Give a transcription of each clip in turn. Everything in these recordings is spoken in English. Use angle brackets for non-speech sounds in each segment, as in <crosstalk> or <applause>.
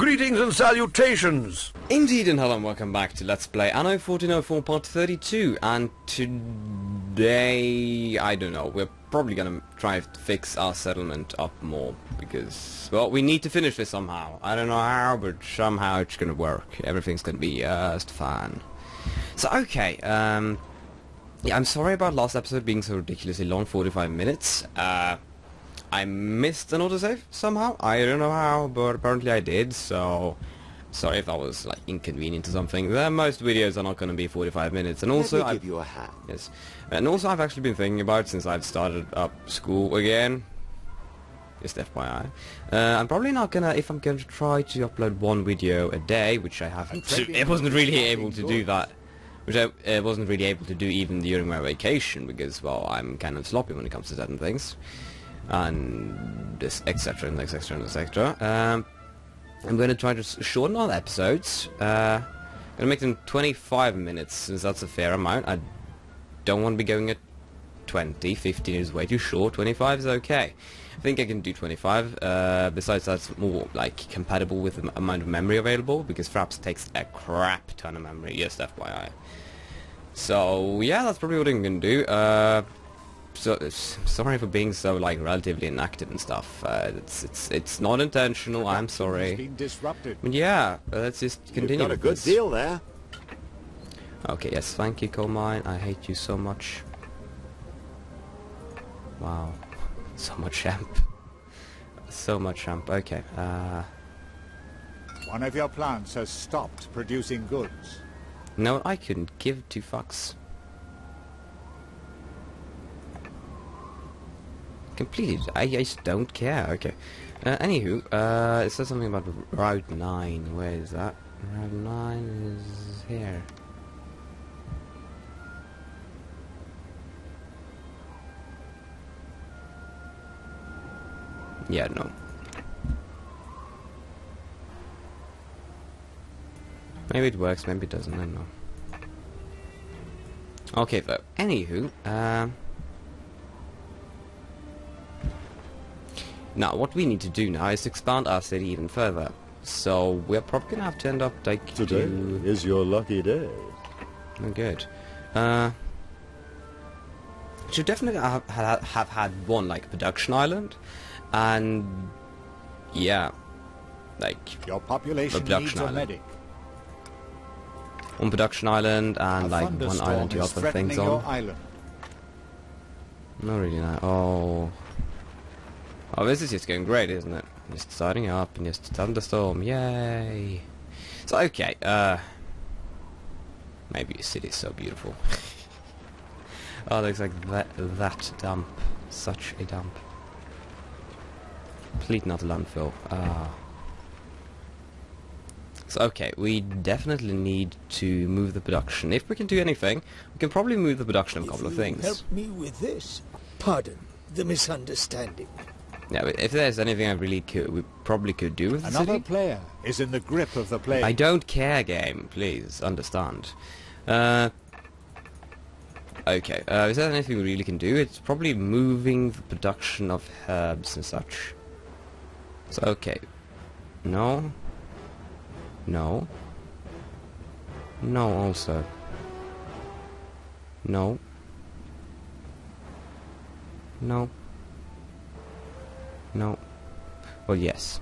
Greetings and salutations! Indeed and hello and welcome back to Let's Play Anno 1404 part 32 and today, I don't know, we're probably gonna try to fix our settlement up more because, well, we need to finish this somehow. I don't know how, but somehow it's gonna work. Everything's gonna be just fine. So, okay, um, yeah, I'm sorry about last episode being so ridiculously long, 45 minutes. Uh, I missed an autosave somehow. I don't know how, but apparently I did, so... Sorry if that was like inconvenient or something. Most videos are not going to be 45 minutes, and also I give you a hand. yes, and also I've actually been thinking about since I've started up school again. Just FYI, uh, I'm probably not gonna if I'm going to try to upload one video a day, which I haven't. Attracting I wasn't really able to do that, which I uh, wasn't really able to do even during my vacation because well I'm kind of sloppy when it comes to certain things, and this etc and etc and etc. Um, I'm going to try to shorten all the episodes. Uh, I'm going to make them 25 minutes since that's a fair amount. I don't want to be going at 20. 15 is way too short. 25 is okay. I think I can do 25. Uh, besides, that's more like compatible with the amount of memory available because Fraps takes a crap ton of memory. Just FYI. So yeah, that's probably what I'm gonna do. Uh, so sorry for being so like relatively inactive and stuff. Uh, it's it's it's not intentional. I'm sorry. been disrupted. But yeah, let's just continue. You've got a good this. deal there. Okay, yes, thank you, coal mine. I hate you so much. Wow, <laughs> so much hemp. So much hemp. Okay. Uh, One of your plants has stopped producing goods. no, I couldn't give two fucks. Completely. I, just don't care. Okay. Uh, anywho, uh, it says something about Route 9. Where is that? Route 9 is here. Yeah, no. Maybe it works, maybe it doesn't, I don't know. Okay, though. Anywho, um... Now, what we need to do now is expand our city even further. So, we're probably gonna have to end up, like, Today do... is your lucky day. Oh, good. Uh... Should definitely have, have, have had one, like, production island. And... Yeah. Like, Your population Abduction needs a island. medic. one production island and a like one island to is other threatening things your on. island. Not really no. Oh. Oh, this is just going great, isn't it? Just starting up and just thunderstorm. Yay. So, okay. Uh. Maybe the city's so beautiful. <laughs> oh, it looks like that, that dump. Such a dump. Complete not landfill. Ah. So, okay, we definitely need to move the production. If we can do anything, we can probably move the production of a couple of things. Help me with this. Pardon the misunderstanding. Yeah, if there's anything I really could, we probably could do with the Another city. player is in the grip of the plague. I don't care, game. Please understand. Uh, okay. Uh, is there anything we really can do? It's probably moving the production of herbs and such. So okay. No. No. No. Also. No. No. No. Well, yes.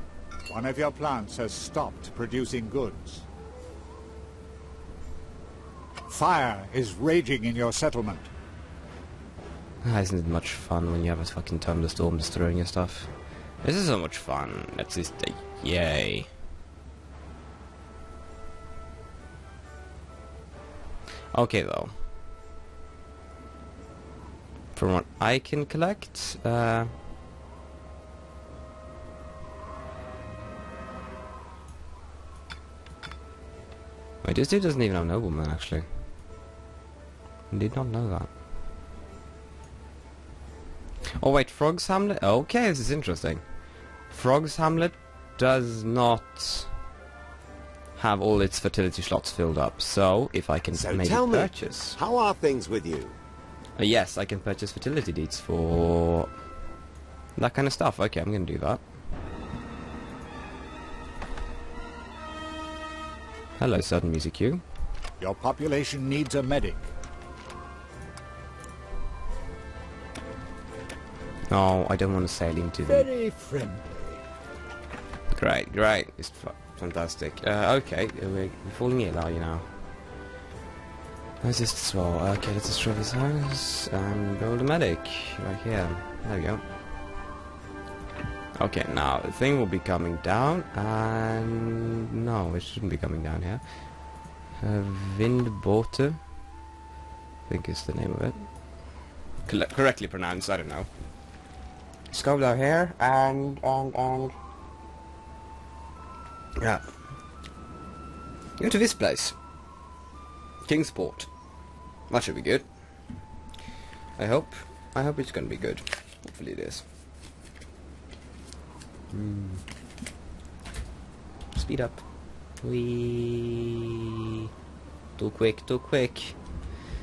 One of your plants has stopped producing goods. Fire is raging in your settlement. Ah, isn't it much fun when you have a fucking thunderstorm destroying your stuff? This is so much fun. That's just a yay. Okay though. From what I can collect, uh... Wait, this dude doesn't even have nobleman actually. I Did not know that. Oh wait, Frog's Hamlet? Okay, this is interesting. Frog's Hamlet does not have all its fertility slots filled up. So, if I can So maybe tell me, purchase... how are things with you? Uh, yes, I can purchase fertility deeds for that kind of stuff. Okay, I'm gonna do that. Hello, sudden music cue. Your population needs a medic. No, I don't want to sail into the... Very friendly. Great, great. It's fantastic. Uh, okay, uh, we're, we're falling ill, are you now? Where's this as well? Okay, let's destroy this house and build a medic right here. There we go. Okay, now the thing will be coming down, and no, it shouldn't be coming down here. Uh, Vindbote, I think is the name of it. Correctly pronounced, I don't know. Let's down here, and and and yeah. Go to this place. Kingsport. That should be good. I hope. I hope it's gonna be good. Hopefully it is. Hmm. Speed up. We too quick, too quick.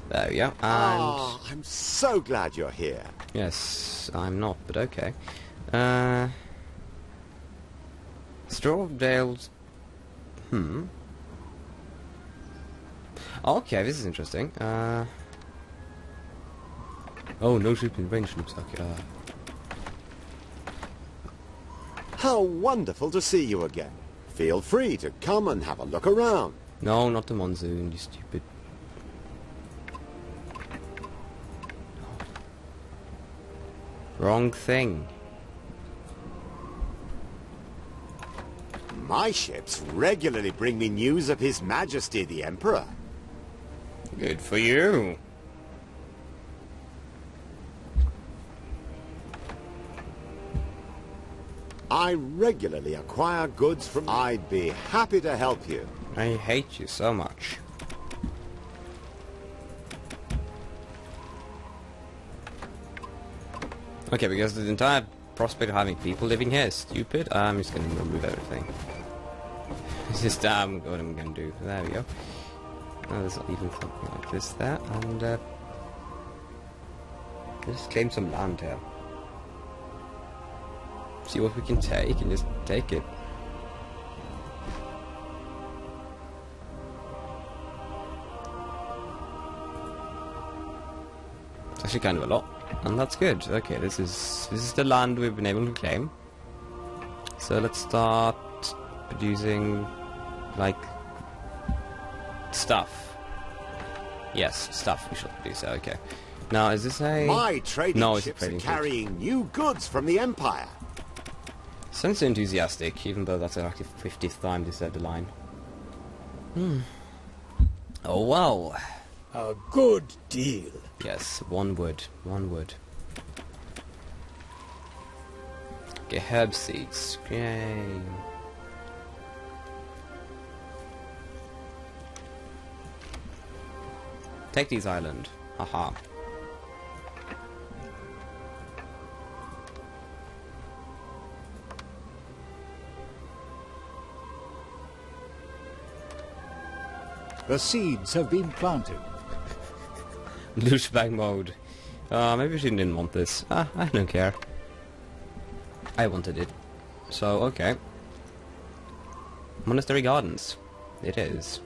There we go. And Ah, I'm so glad you're here. yes, I'm not, but okay. Uh, Strawdale's. Hmm. Okay, this is interesting. Uh. Oh, no ship in range looks like. Uh, How wonderful to see you again. Feel free to come and have a look around. no, not the monsoon, you stupid. Wrong thing. My ships regularly bring me news of His Majesty the Emperor. Good for you. I regularly acquire goods from... I'd be happy to help you. I hate you so much. Okay, because the entire prospect of having people living here is stupid, I'm just gonna remove everything. <laughs> It's just um, what I'm gonna do. There we go. Oh, there's not even something like this there, and uh, just claim some land here. See what we can take and just take it. It's actually kind of a lot, and that's good. Okay, this is this is the land we've been able to claim. So let's start producing like stuff. Yes, stuff we should produce. Okay. Now is this a My trading No, ships are trading fleet. carrying new goods from the Empire. Sounds so enthusiastic, even though that's like the fiftieth time they said the line. Hmm. Oh wow. A good deal. Yes, one wood, one wood. Okay, herb seeds. Yay. Take these island. Haha. The seeds have been planted. <laughs> Douchebag mode. Uh, maybe she didn't want this. Ah, I don't care. I wanted it. So, okay. Monastery Gardens. It is.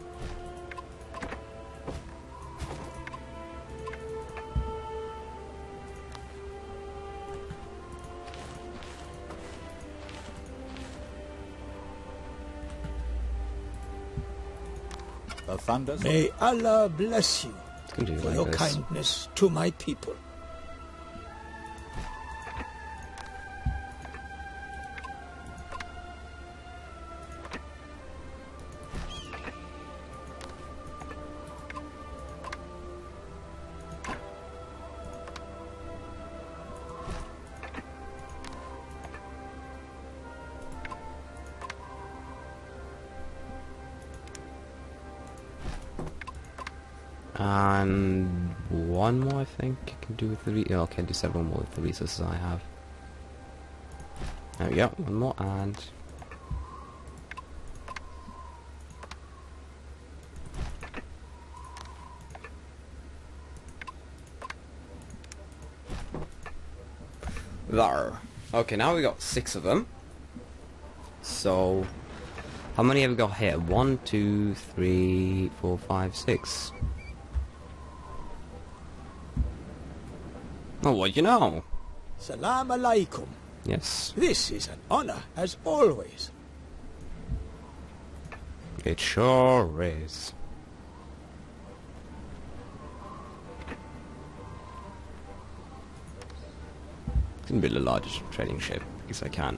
May Allah bless you Can do it for your kindness to my people. Re- oh, I can do several more with the resources I have. There we go, one more, and... There. Okay, now we got six of them. So, How many have we got here? One, two, three, four, five, six. Oh, what you know? Salam alaikum. Yes, This is an honor, as always. it sure is. Can build a large trading ship, because I can.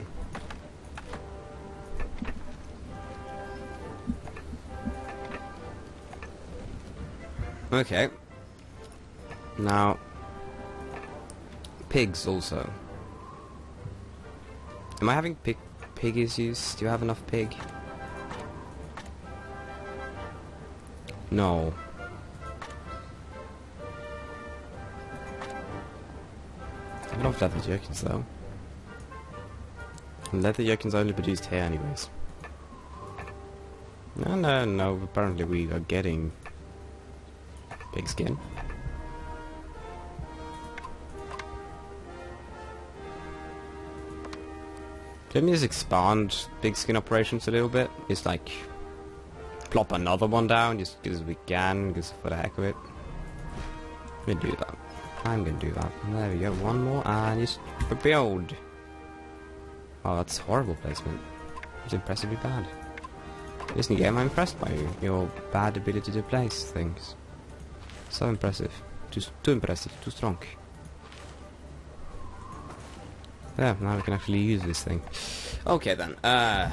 Okay. Now, pigs also. Am I having pig pig issues? Do you have enough pig? No. I have enough leather jerkins though. Leather jerkins only produced hair anyways. No, no, no, apparently we are getting pig skin. Let me just expand big skin operations a little bit. Just like plop another one down just because we can, just for the heck of it. Let me do that. I'm gonna do that. There we go, one more and just build. Oh, that's horrible placement. It's impressively bad. Listen, game, I'm impressed by you. Your bad ability to place things. So impressive. Too, too impressive, too strong. Yeah, now we can actually use this thing. Okay then, uh...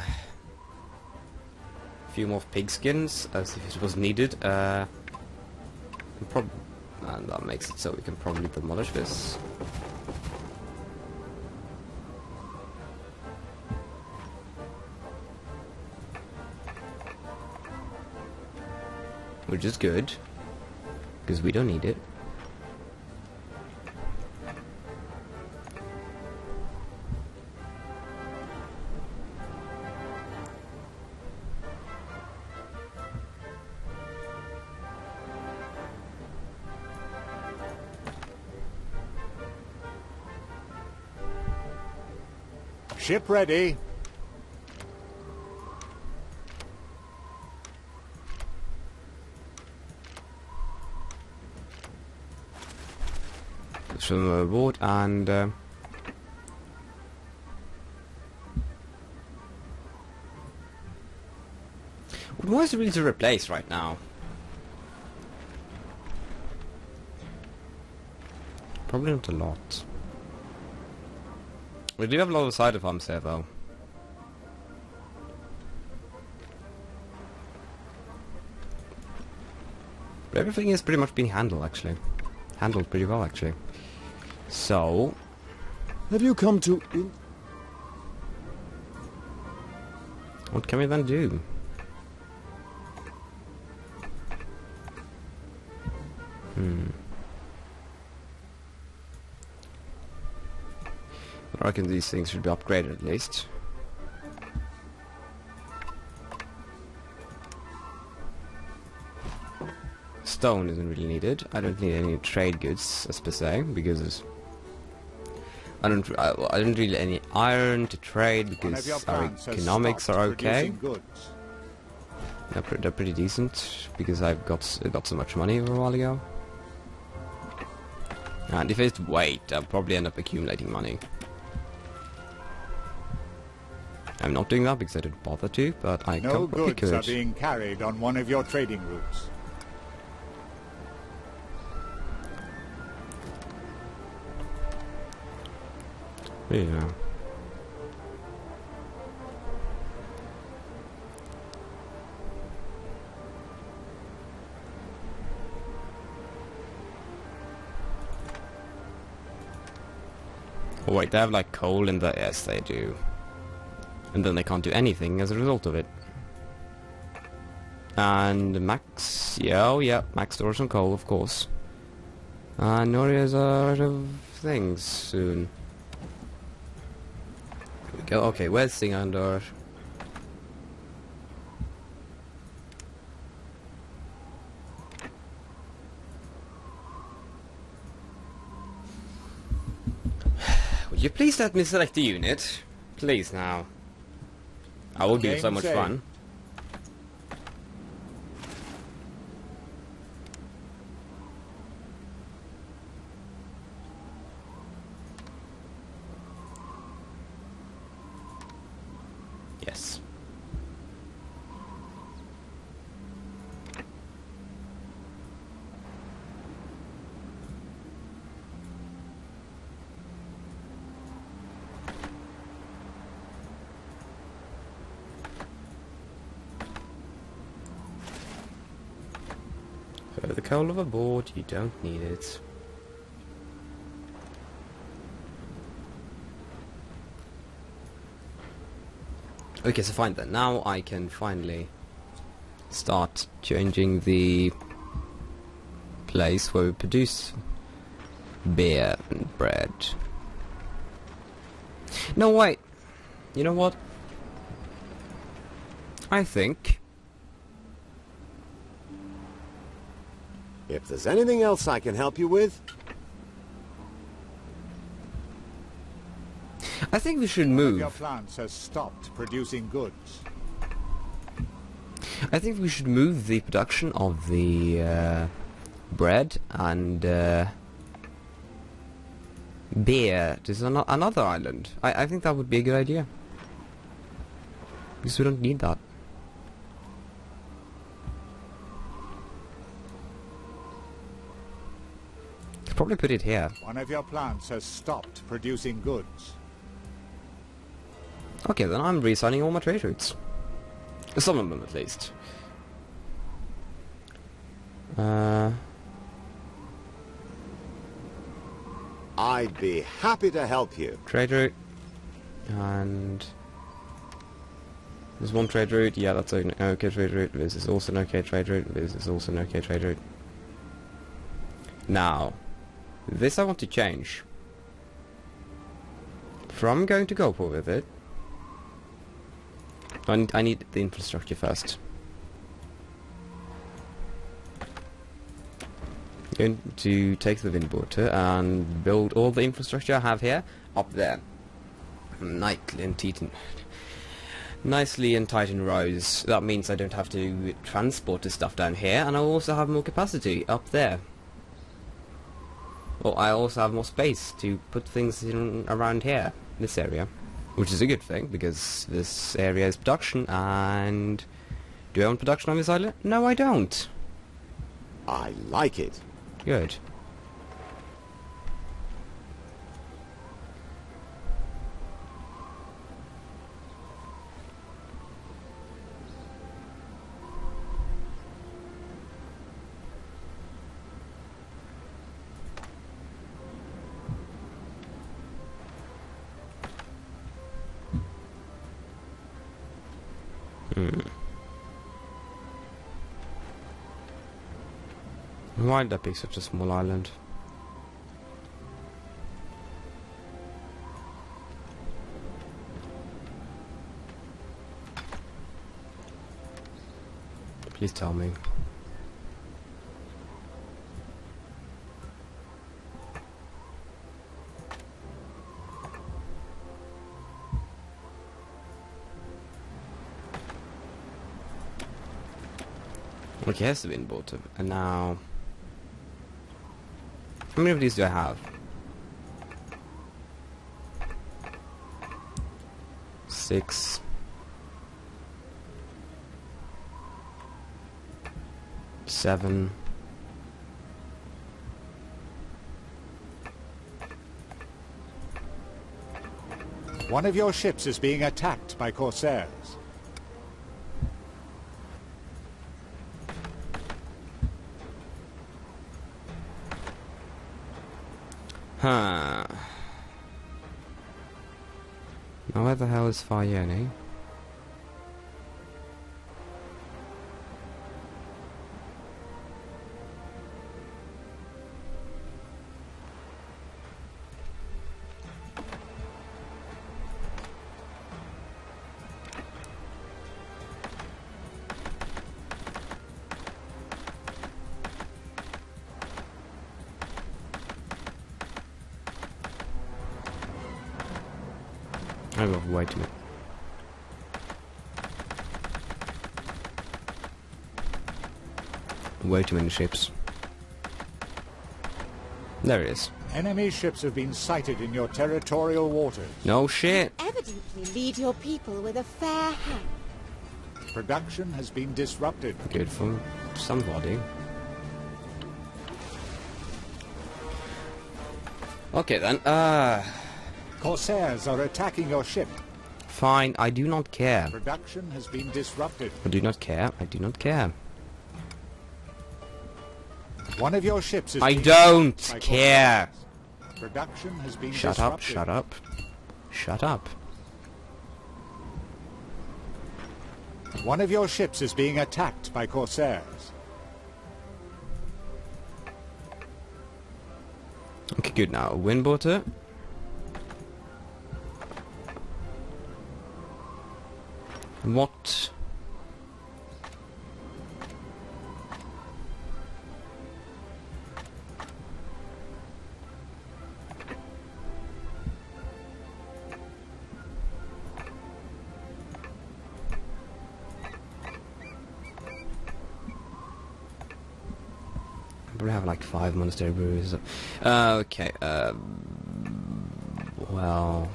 A few more pig skins, as if it was needed. Uh... And that makes it so we can probably demolish this. Which is good, because we don't need it. Ship ready. Some uh, wood and... Uh, what is really to replace right now? Probably not a lot. We do have a lot of cider farms here though. But everything is pretty much being handled actually. Handled pretty well actually. So, Have you come to... What can we then do? Hmm. Reckon these things should be upgraded at least. Stone isn't really needed. I don't need any trade goods as per se because I don't I, I don't really need any iron to trade One of your because our economics are okay. They're, pre they're pretty decent because I've got got so much money a while ago. And if I just wait, I'll probably end up accumulating money. I'm not doing that because I didn't bother to, but I No probably goods are being carried on one of your trading routes. Yeah. Oh wait, they have like coal in the... Yes, they do. And then they can't do anything as a result of it. And Max... Yeah, oh yeah, Max stores some coal, of course. And Noria's out of things soon. Here we go. Okay, where's Singandor? <sighs> Would you please let me select the unit? Please now. I would be so much saved. fun. Yes. Throw the coal overboard, you don't need it. Okay, so fine then. Now I can finally start changing the place where we produce beer and bread. No, wait. You know what? I think If there's anything else I can help you with, I think we should move. your plants has stopped producing goods. I think we should move the production of the uh, bread and uh, beer to ano- another island. I, I think that would be a good idea. Because we don't need that. Probably put it here. One of your plants has stopped producing goods. Okay, then I'm resigning all my trade routes. Some of them, at least. Uh, I'd be happy to help you. trade route. And... There's one trade route. Yeah, that's an okay trade route. This is also an okay trade route. This is also an okay trade route. Now, this I want to change. From going to go with it. I need, I need the infrastructure first. Going to take the windwater and build all the infrastructure I have here up there. Nicely and tight in, nicely and tight in rows. That means I don't have to transport the stuff down here, and I also have more capacity up there. Well, I also have more space to put things in around here, this area, which is a good thing because this area is production. And do I want production on this island? No, I don't. I like it. Good. Why'd that be such a small island? Please tell me. Okay, has been bought, and now how many of these do I have? Six. Seven. One of your ships is being attacked by corsairs. Huh. Now where the hell is Fayoni? Way too many ships. There it is. Enemy ships have been sighted in your territorial waters. No shit. Evidently, lead your people with a fair hand. Production has been disrupted. Good for somebody. Okay then, uh... Corsairs are attacking your ship. Fine, I do not care. Production has been disrupted. I do not care, I do not care. One of your ships is I don't care! Production has been Shut up, shut up. Shut up. One of your ships is being attacked by Corsairs. Okay, good now. Windwater. What? Probably have like five monastery breweries. Uh, okay. Um, well.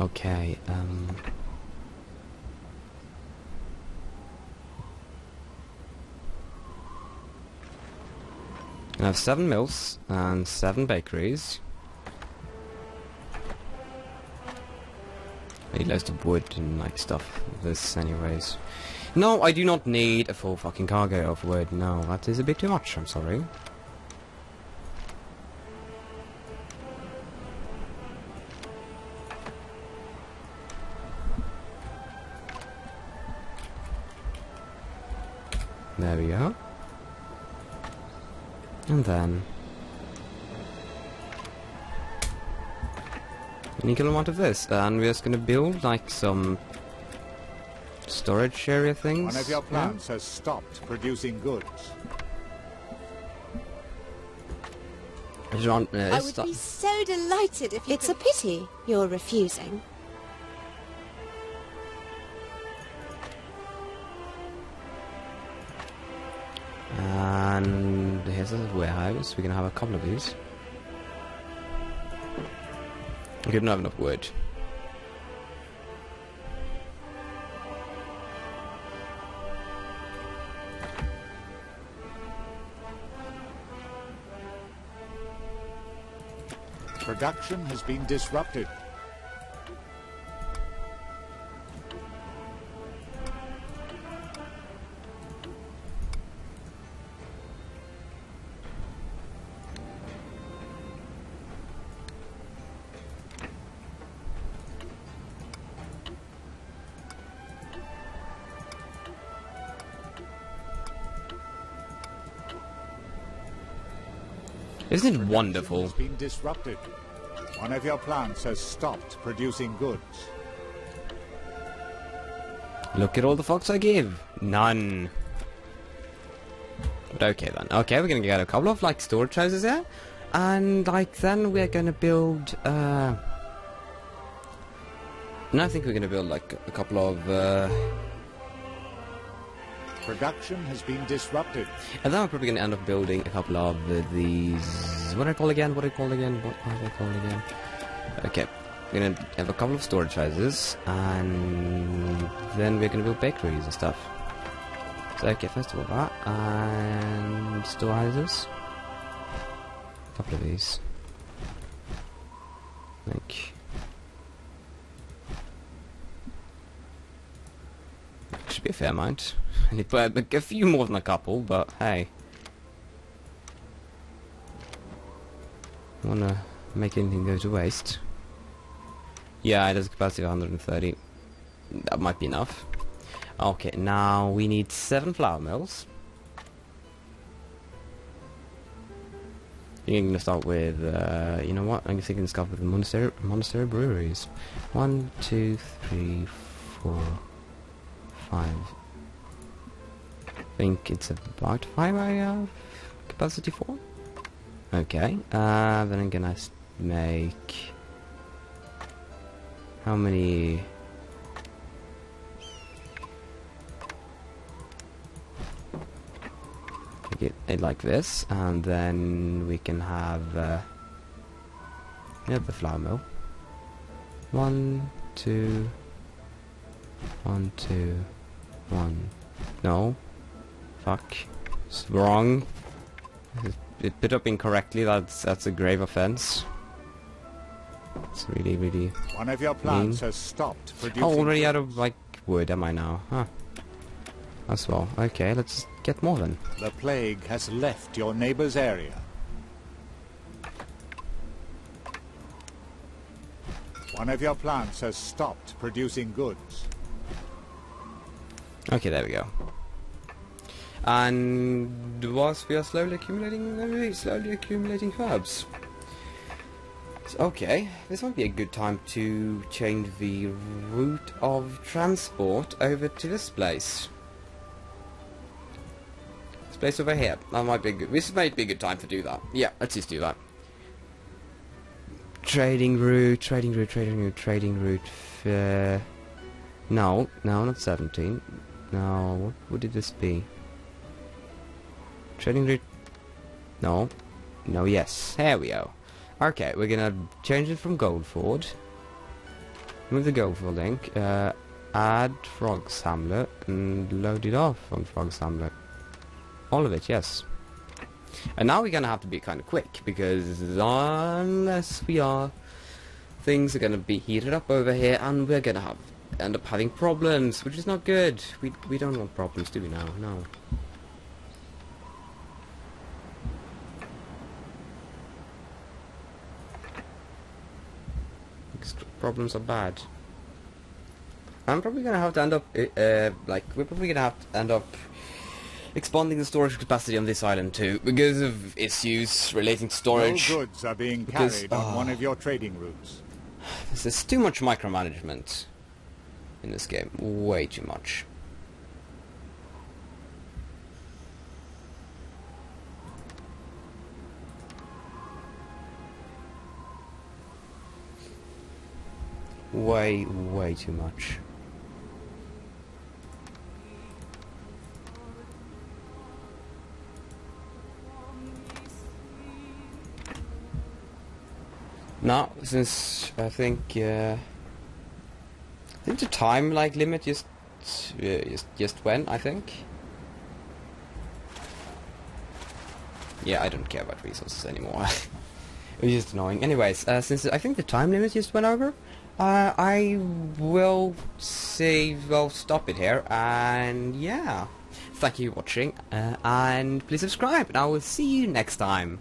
Okay. Um. I have seven mills and seven bakeries. I need loads of wood and like stuff. This, anyways. No, I do not need a full fucking cargo of wood. No, that is a bit too much. I'm sorry. There we go. And then... An equal amount of this. And we're just gonna build, like, some... Storage area things. One of your yeah? plants has stopped producing goods. Jean, uh, I would be so delighted if you It's a pity you're refusing. And here's a warehouse. We're gonna have a couple of these. We couldn't have enough wood. Production has been disrupted. Isn't it wonderful? has been disrupted. One of your plants has stopped producing goods. Look at all the fox I give. None. But okay then. Okay, we're gonna get a couple of like storage houses here. And like then we're gonna build uh no, I think we're gonna build like a couple of uh Production has been disrupted. and then we're probably gonna end up building a couple of these what do I call again? What do I call again? What do I call again? Okay. We're gonna have a couple of storage houses and then we're gonna build bakeries and stuff. So okay, first of all that and storehouses. A couple of these. Like should be a fair amount. <laughs> I a few more than a couple, but hey. Don't Wanna make anything go to waste. Yeah, it has a capacity of 130. That might be enough. Okay, now we need seven flour mills. I'm gonna start with, uh, you know what? I'm thinking to start with the monastery, monastery breweries. One, two, three, four, five. Think it's about five I have capacity for. Okay, uh, then I'm gonna make how many? Make it, like this, and then we can have uh, the flour mill. One, two, one, two, one. No. Fuck. It's wrong. It, it put up incorrectly. That's that's a grave offense. It's really, really. One of your plants Mm. has stopped producing Oh, already out of like wood, am I now? Huh. As well. Okay, let's get more then. The plague has left your neighbor's area. One of your plants has stopped producing goods. Okay, there we go. And whilst we are slowly accumulating, slowly accumulating herbs. Okay, this might be a good time to change the route of transport over to this place. This place over here. That might be good. This might be a good time to do that. Yeah, let's just do that. Trading route, trading route, trading route, trading route. Uh, no, no, not 17. No, what would this be? Trading route. No. No, yes. Here we go. Okay, we're gonna change it from Goldford. Move the Goldford link. Uh, add Frog's Hamlet and load it off on Frog's Hamlet. All of it, yes. And now we're gonna have to be kind of quick because unless we are, things are gonna be heated up over here, and we're gonna have end up having problems, which is not good. We we don't want problems, do we now? No. Because Problems are bad. I'm probably gonna have to end up, uh, like, we're probably gonna have to end up expanding the storage capacity on this island too, because of issues relating to storage. No goods are being Because- carried on ah. one of your trading routes. There's too much micromanagement in this game. Way too much. Way, way too much. Now, since I think uh, I think the time like limit just uh, just just went. I think. Yeah, I don't care about resources anymore. <laughs> it's just annoying. Anyways, uh, since I think the time limit just went over, uh, I will say well stop it here. And yeah, thank you for watching, uh, and please subscribe. And I will see you next time.